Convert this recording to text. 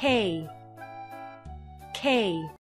K. K.